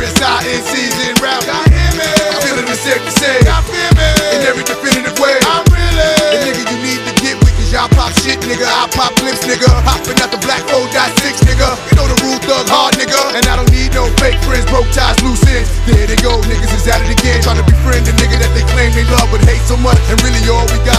murderous high in season route. I'm feeling the sick to say. In every definitive way. I'm really. The nigga you need to get with, cause y'all pop shit, nigga. I pop clips, nigga. Hopping out the black 4.6, nigga. You know the rule thug hard, nigga. And I don't need no fake friends, broke ties, loose ends. There they go, niggas is at it again. Trying to befriend the nigga that they claim they love, but hate so much. And really all we got